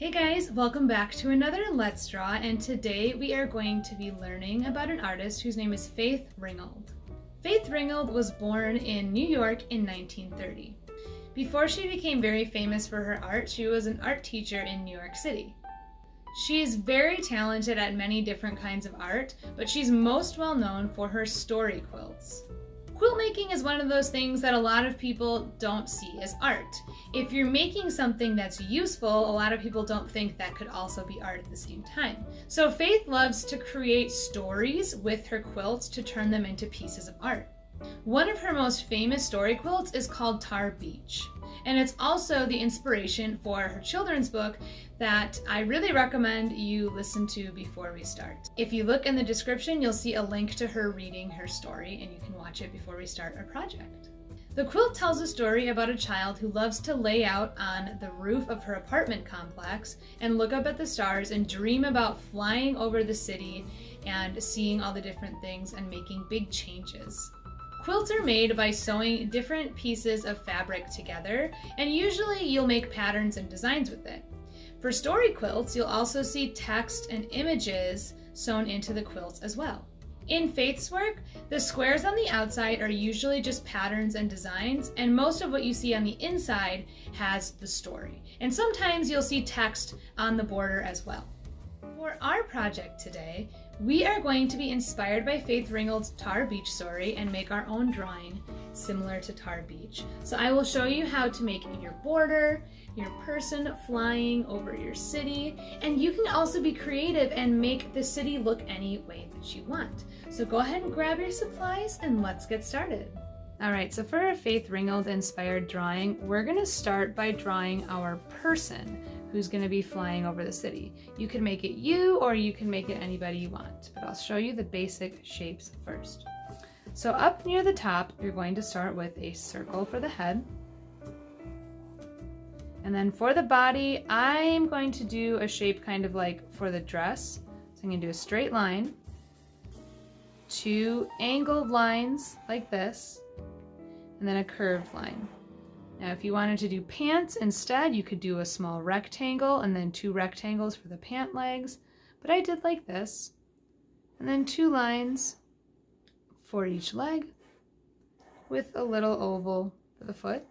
Hey guys, welcome back to another Let's Draw, and today we are going to be learning about an artist whose name is Faith Ringgold. Faith Ringgold was born in New York in 1930. Before she became very famous for her art, she was an art teacher in New York City. She is very talented at many different kinds of art, but she's most well known for her story quilts. Quilt making is one of those things that a lot of people don't see as art. If you're making something that's useful, a lot of people don't think that could also be art at the same time. So Faith loves to create stories with her quilts to turn them into pieces of art. One of her most famous story quilts is called Tar Beach, and it's also the inspiration for her children's book that I really recommend you listen to before we start. If you look in the description, you'll see a link to her reading her story, and you can watch it before we start our project. The quilt tells a story about a child who loves to lay out on the roof of her apartment complex and look up at the stars and dream about flying over the city and seeing all the different things and making big changes. Quilts are made by sewing different pieces of fabric together, and usually you'll make patterns and designs with it. For story quilts, you'll also see text and images sewn into the quilts as well. In Faith's work, the squares on the outside are usually just patterns and designs, and most of what you see on the inside has the story. And sometimes you'll see text on the border as well. For our project today, we are going to be inspired by Faith Ringgold's Tar Beach story and make our own drawing similar to Tar Beach. So I will show you how to make your border, your person flying over your city, and you can also be creative and make the city look any way that you want. So go ahead and grab your supplies and let's get started. All right, so for a Faith Ringgold inspired drawing, we're gonna start by drawing our person who's going to be flying over the city. You can make it you or you can make it anybody you want, but I'll show you the basic shapes first. So up near the top, you're going to start with a circle for the head. And then for the body, I'm going to do a shape kind of like for the dress. So I'm going to do a straight line, two angled lines like this, and then a curved line. Now if you wanted to do pants instead, you could do a small rectangle and then two rectangles for the pant legs, but I did like this. And then two lines for each leg with a little oval for the foot.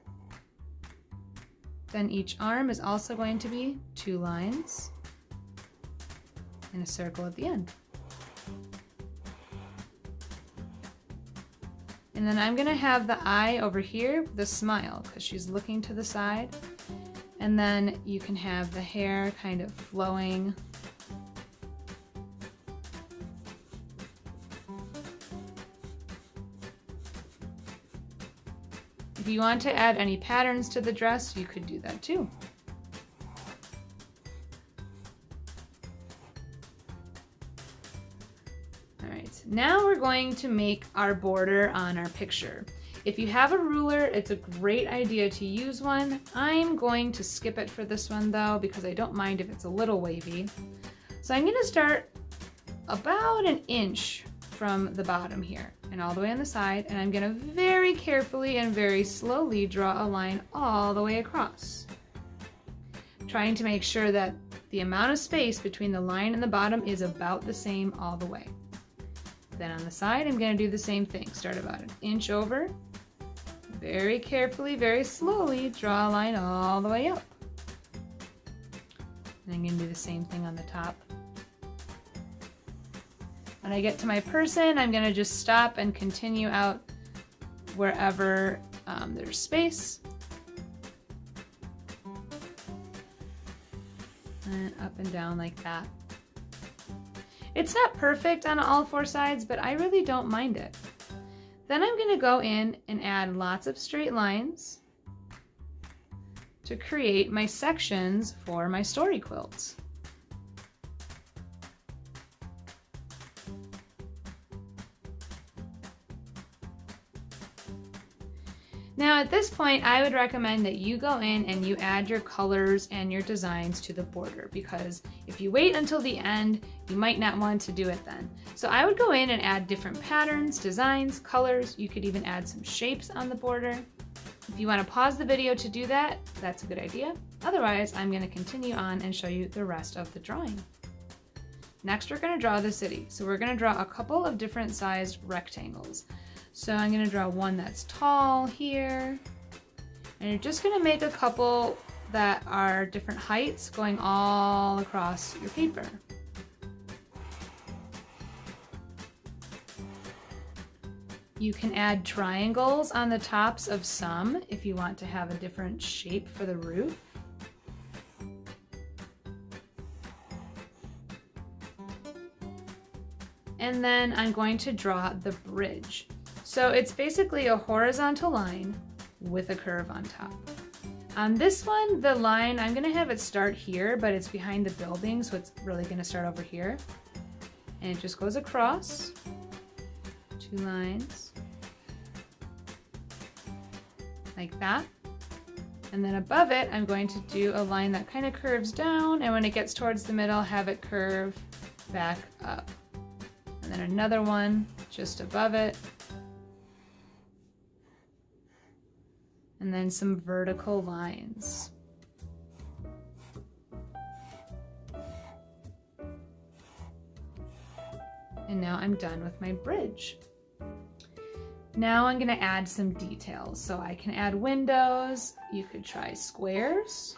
Then each arm is also going to be two lines and a circle at the end. And then I'm gonna have the eye over here, the smile, because she's looking to the side. And then you can have the hair kind of flowing. If you want to add any patterns to the dress, you could do that too. Now we're going to make our border on our picture. If you have a ruler, it's a great idea to use one. I'm going to skip it for this one though, because I don't mind if it's a little wavy. So I'm gonna start about an inch from the bottom here and all the way on the side, and I'm gonna very carefully and very slowly draw a line all the way across. Trying to make sure that the amount of space between the line and the bottom is about the same all the way. Then on the side, I'm gonna do the same thing. Start about an inch over. Very carefully, very slowly, draw a line all the way up. And I'm gonna do the same thing on the top. When I get to my person, I'm gonna just stop and continue out wherever um, there's space. And up and down like that. It's not perfect on all four sides, but I really don't mind it. Then I'm gonna go in and add lots of straight lines to create my sections for my story quilts. Now at this point, I would recommend that you go in and you add your colors and your designs to the border because if you wait until the end, you might not want to do it then. So I would go in and add different patterns, designs, colors. You could even add some shapes on the border. If you want to pause the video to do that, that's a good idea. Otherwise, I'm going to continue on and show you the rest of the drawing. Next, we're going to draw the city. So we're going to draw a couple of different sized rectangles. So I'm going to draw one that's tall here. And you're just going to make a couple that are different heights going all across your paper. You can add triangles on the tops of some if you want to have a different shape for the roof. And then I'm going to draw the bridge. So it's basically a horizontal line with a curve on top. On this one, the line, I'm gonna have it start here, but it's behind the building, so it's really gonna start over here. And it just goes across, two lines, like that. And then above it, I'm going to do a line that kind of curves down, and when it gets towards the middle, have it curve back up. And then another one just above it, and then some vertical lines. And now I'm done with my bridge. Now I'm gonna add some details. So I can add windows, you could try squares.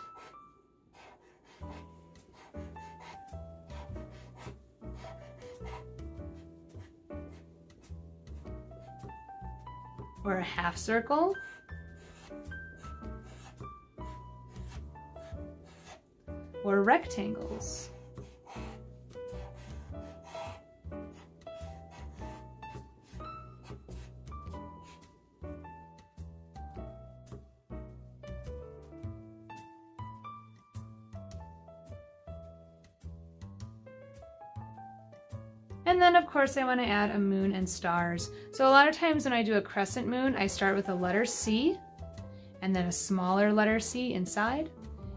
Or a half circle. Or rectangles. And then of course I want to add a moon and stars. So a lot of times when I do a crescent moon, I start with a letter C and then a smaller letter C inside.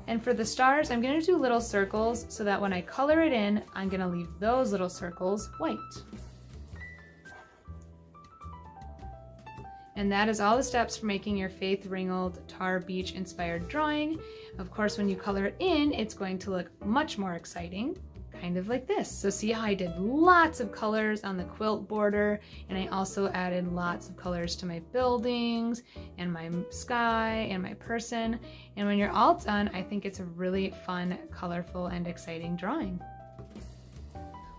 And for the stars, I'm gonna do little circles so that when I color it in, I'm gonna leave those little circles white. And that is all the steps for making your Faith Ringgold Tar Beach inspired drawing. Of course, when you color it in, it's going to look much more exciting kind of like this. So see how I did lots of colors on the quilt border and I also added lots of colors to my buildings and my sky and my person. And when you're all done, I think it's a really fun, colorful, and exciting drawing.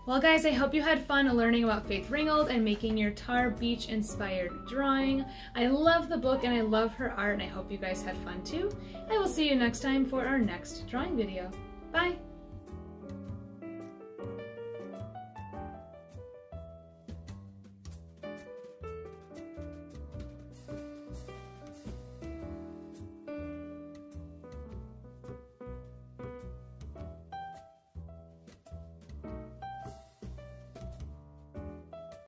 Well guys, I hope you had fun learning about Faith Ringgold and making your Tar Beach inspired drawing. I love the book and I love her art and I hope you guys had fun too. I will see you next time for our next drawing video. Bye!